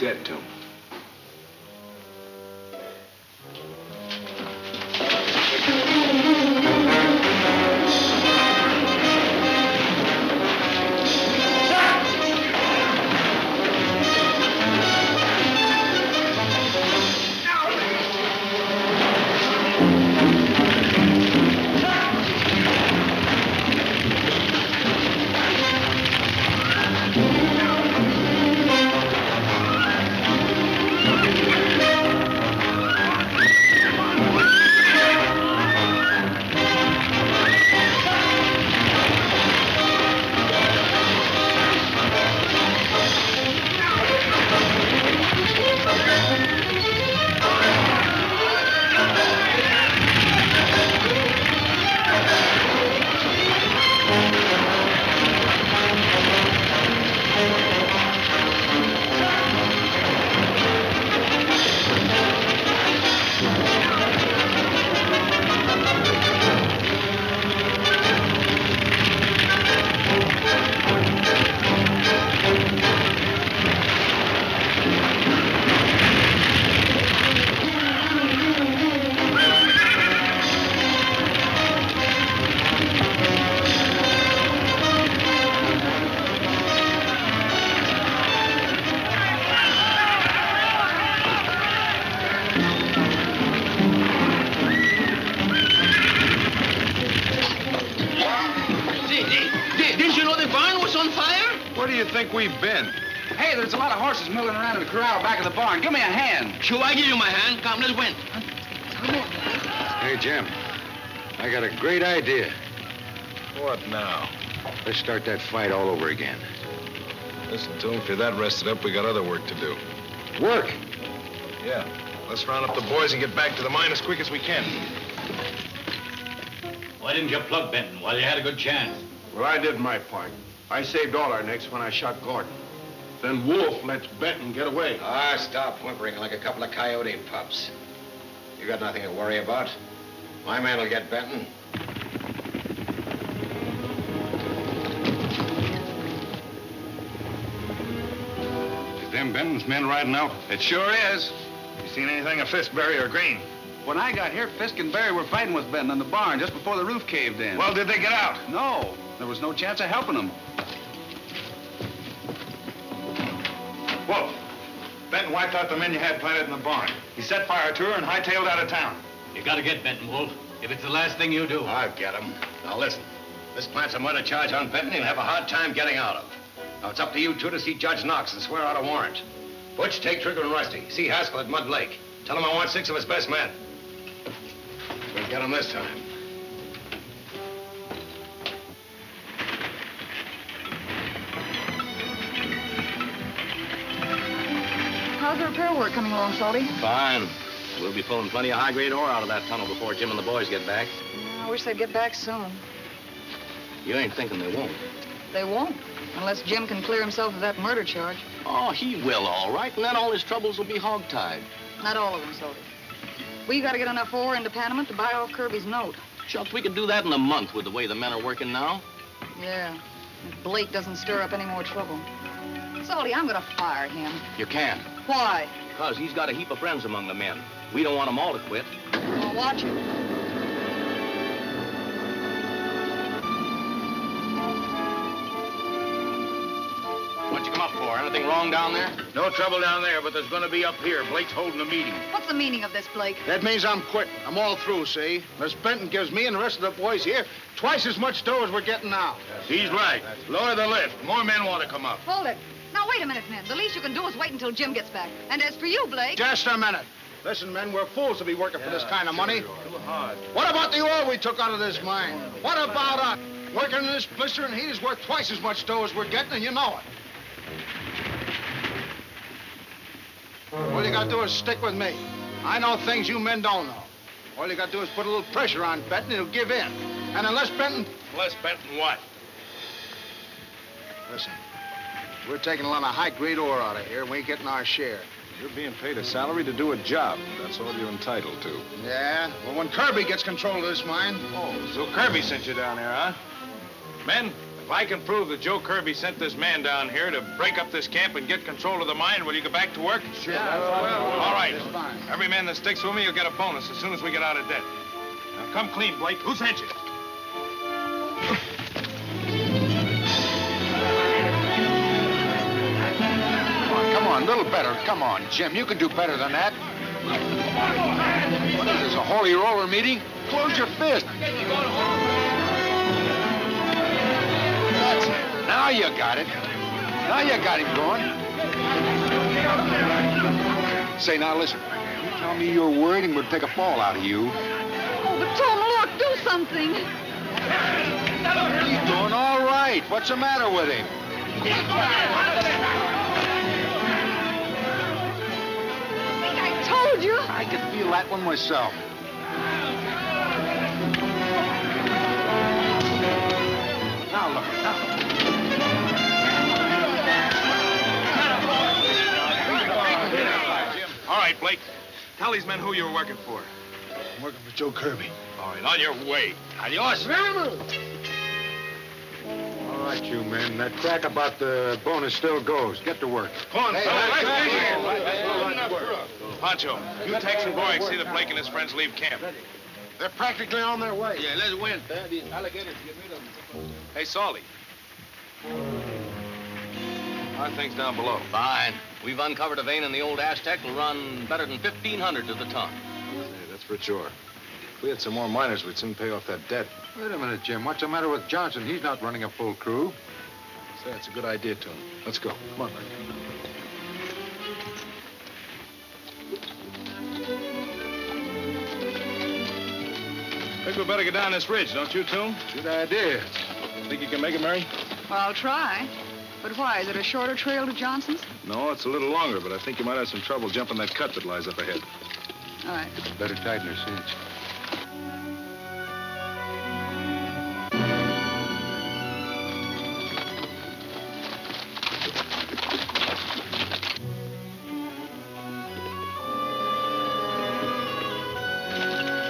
He's dead, Tom. Didn't you know the barn was on fire? Where do you think we've been? Hey, there's a lot of horses milling around in the corral back of the barn. Give me a hand. Sure, I give you my hand. Come, let's win. Hey, Jim. I got a great idea. What now? Let's start that fight all over again. Listen, Tom, if you're that rested up, we got other work to do. Work? Yeah. Let's round up the boys and get back to the mine as quick as we can. Why didn't you plug Benton while you had a good chance? Well, I did my part. I saved all our necks when I shot Gordon. Then Wolf lets Benton get away. Ah, stop whimpering like a couple of coyote pups. You got nothing to worry about. My man will get Benton. Is them Benton's men riding out? It sure is. You seen anything of Fistberry or Green? When I got here, Fisk and Barry were fighting with Benton in the barn just before the roof caved in. Well, did they get out? No, there was no chance of helping them. Wolf, Benton wiped out the men you had planted in the barn. He set fire to her and hightailed out of town. You gotta get Benton, Wolf. If it's the last thing you do. I'll get him. Now listen, this plants a murder charge on Benton he'll have a hard time getting out of. Now it's up to you two to see Judge Knox and swear out a warrant. Butch, take Trigger and Rusty. See Haskell at Mud Lake. Tell him I want six of his best men. We'll get him this time. How's the repair work coming along, Salty? Fine. We'll be pulling plenty of high-grade ore out of that tunnel before Jim and the boys get back. I wish they'd get back soon. You ain't thinking they won't. They won't, unless Jim can clear himself of that murder charge. Oh, he will, all right, and then all his troubles will be hogtied. Not all of them, Salty. We got to get enough ore into Panamint to buy off Kirby's note. Shucks, we could do that in a month with the way the men are working now. Yeah, if Blake doesn't stir up any more trouble. Salty, I'm going to fire him. You can't, Why? because he's got a heap of friends among the men. We don't want them all to quit. Well, watch it. For? door. Anything wrong down there? No trouble down there, but there's going to be up here. Blake's holding a meeting. What's the meaning of this, Blake? That means I'm quitting. I'm all through, see? Miss Benton gives me and the rest of the boys here twice as much dough as we're getting now. He's right. Lower the lift. More men want to come up. Hold it. Now, wait a minute, men. The least you can do is wait until Jim gets back. And as for you, Blake... Just a minute. Listen, men, we're fools to be working for this kind of money. What about the oil we took out of this mine? What about us? Working in this blistering heat is worth twice as much dough as we're getting, and you know it. All you gotta do is stick with me. I know things you men don't know. All you gotta do is put a little pressure on Benton, he'll give in. And unless Benton... Unless Benton what? Listen, we're taking a lot of high-grade ore out of here, and we ain't getting our share. You're being paid a salary to do a job. That's all you're entitled to. Yeah? Well, when Kirby gets control of this mine... Oh, so Kirby sent you down here, huh? Men, if I can prove that Joe Kirby sent this man down here to break up this camp and get control of the mine, will you go back to work? Sure. All right. That's fine. Every man that sticks with me, you'll get a bonus as soon as we get out of debt. Now, come clean, Blake. Who sent you? Come on, come on, a little better. Come on, Jim, you can do better than that. What is this, a holy roller meeting? Close your fist. Now you got it. Now you got him going. Say, now listen. You tell me you're worried and we'll take a fall out of you. Oh, but Tom, look, do something. He's doing all right. What's the matter with him? See, I told you. I can feel that one myself. Right, Blake. Tell these men who you were working for. I'm working for Joe Kirby. All right, on your way. Adios. All right, you men. That crack about the bonus still goes. Get to work. Come on, Hey, fellas. let's Let's go. go. Pancho, you take some boys, see that Blake and his friends leave camp. They're practically on their way. Yeah, let's win. Hey, Salty. How are things down below? Fine. We've uncovered a vein in the old Aztec will run better than 1,500 to the ton. Hey, that's for sure. If we had some more miners, we'd soon pay off that debt. Wait a minute, Jim. What's the matter with Johnson? He's not running a full crew. Say, that's a good idea, Tune. Let's go. Come on, Blake. Think we better get down this ridge, don't you, Tom? Good idea. Think you can make it, Mary? Well, I'll try. But why? Is it a shorter trail to Johnson's? No, it's a little longer, but I think you might have some trouble jumping that cut that lies up ahead. All right. Better tighten her cinch.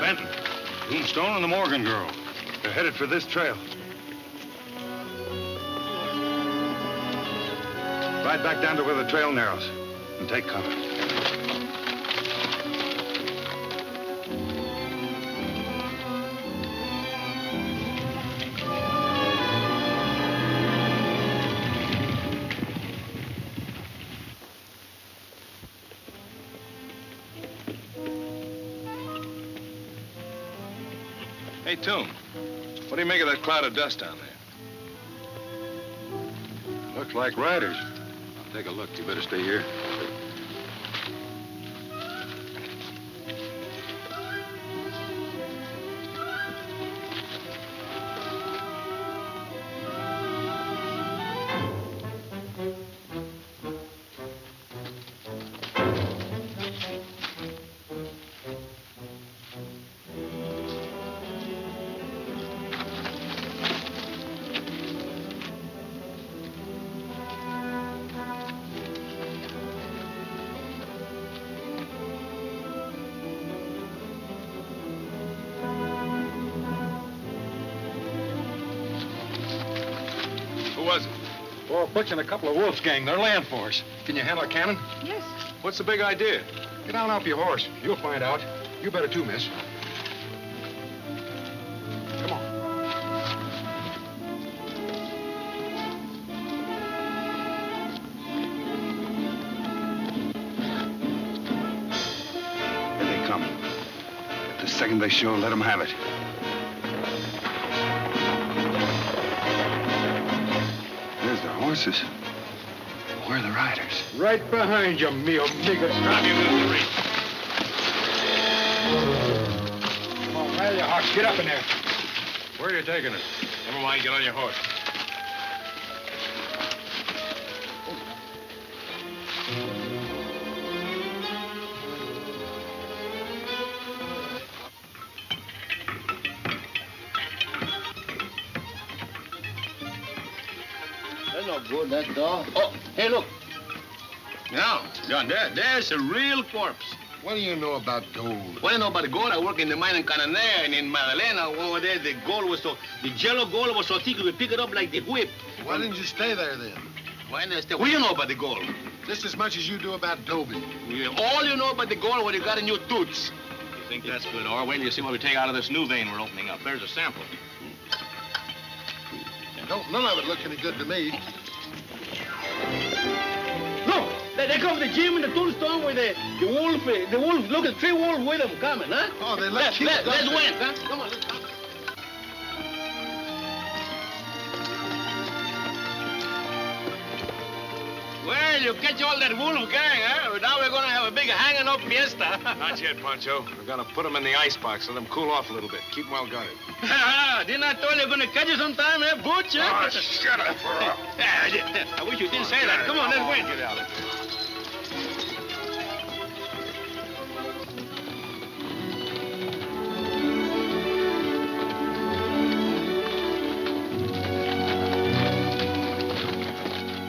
Benton, Tombstone, and the Morgan girl. They're headed for this trail. Ride back down to where the trail narrows and take cover. Hey, Toon, what do you make of that cloud of dust down there? Looks like riders. Take a look. You better stay here. was it? Butch and a couple of wolves gang. They're land force. Can you handle a cannon? Yes. What's the big idea? Get down off your horse. You'll find out. You better too, miss. Come on. Here they come. The second they show, let them have it. Horses. Where are the riders? Right behind you, me amigo. Drop you misery. Come on, rally your horse. Get up in there. Where are you taking us? Never mind, get on your horse. That's that dog. Oh, hey, look. Now, John, there, there's a real corpse. What do you know about gold? What do you know about gold? I work in the mine in Cananea and in Magdalena. Over there, the gold was so, the yellow gold was so thick you could pick it up like the whip. Why didn't you stay there then? Why didn't stay? What do you know about the gold? Just as much as you do about Dobie. Yeah, all you know about the gold when you got in your toots. You think that's good, or wait till you see what we take out of this new vein we're opening up. There's a sample. Don't none of it look any good to me. Look, there, there comes the Jim and the tombstone with the, the wolf. uh, The wolf, look at three wolves with them coming, huh? Oh, they let Let's, Let, let's win, huh? Come on, let's go. Well, you catch all that wolf gang, huh? Now we're gonna have a big hanging up fiesta. Not yet, Pancho. We're gonna put them in the ice box, let them cool off a little bit. Keep them well guarded. Didn't I tell you you're gonna catch you sometime, eh, Butch? eh? Oh, shut up, Burrow. I wish you didn't say that. Come on, let's win. Get out of here.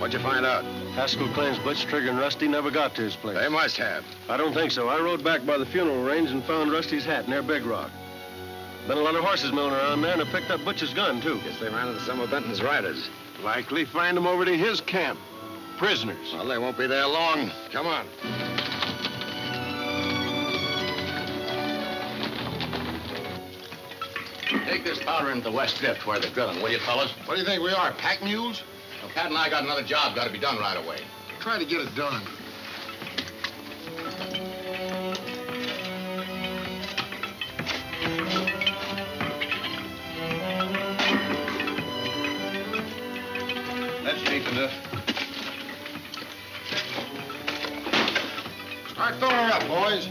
What'd you find out? Haskell claims Butch, Trigger, and Rusty never got to his place. They must have. I don't think so. I rode back by the funeral range and found Rusty's hat near Big Rock. Been a lot of horses milling around there, and I picked up Butch's gun, too. Guess they ran into some of Benton's riders. Likely find them over to his camp. Prisoners. Well, they won't be there long. Come on. Take this powder into the West Drift where they're drilling, will you, fellas? What do you think we are, pack mules? Pat and I got another job got to be done right away. Try to get it done. That's deep enough. Start her up, boys.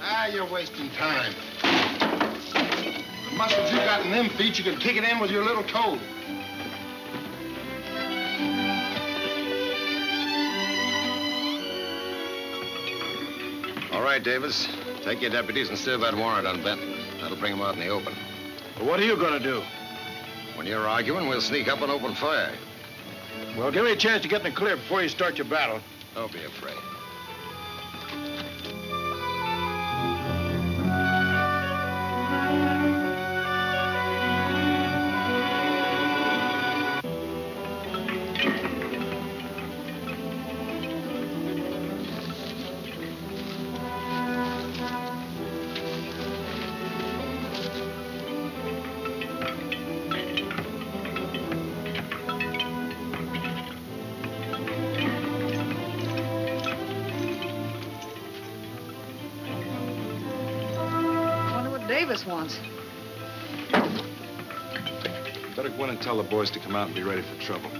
Ah, you're wasting time. The muscles you got in them feet, you can kick it in with your little toe. Right, Davis. Take your deputies and serve that warrant on Benton. That'll bring him out in the open. Well, what are you going to do? When you're arguing, we'll sneak up and open fire. Well, give me a chance to get in the clear before you start your battle. Don't be afraid. Davis wants. Better go in and tell the boys to come out and be ready for trouble.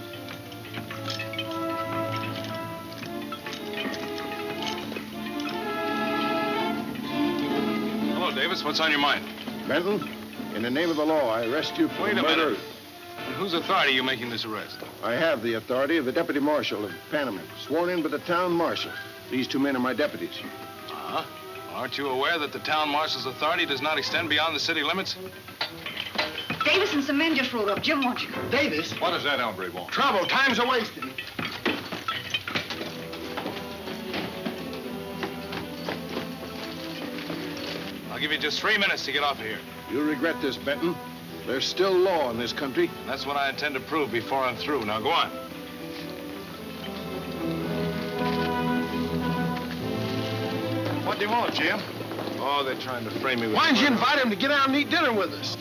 Hello, Davis. What's on your mind? Benton, in the name of the law, I arrest you for Wait a murder. minute. On whose authority are you making this arrest? I have the authority of the deputy marshal of Panamint, sworn in by the town marshal. These two men are my deputies. Uh-huh. Aren't you aware that the town marshal's authority does not extend beyond the city limits? Davis and some men just rode up. Jim wants you. Davis, What does that hombre want? trouble. Time's a wasting. I'll give you just three minutes to get off of here. You'll regret this, Benton. There's still law in this country. And that's what I intend to prove before I'm through. Now go on. What do you want, Jim? Oh, they're trying to frame me with Why didn't you invite him to get out and eat dinner with us?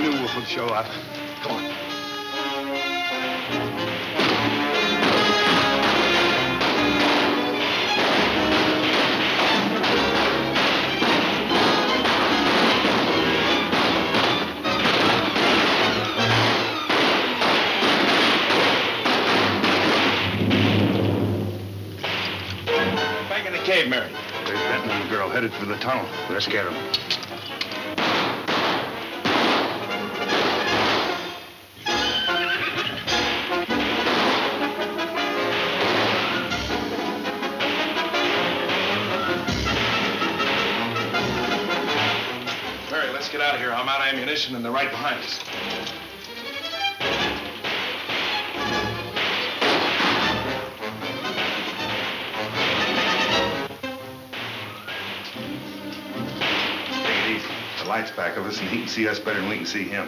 Knew Wolf would show up. Come on. Back in the cave, Mary. There's and the girl headed for the tunnel. Let's get them. Ammunition and they're right behind us. Take it easy. The light's back of us, and he can see us better than we can see him.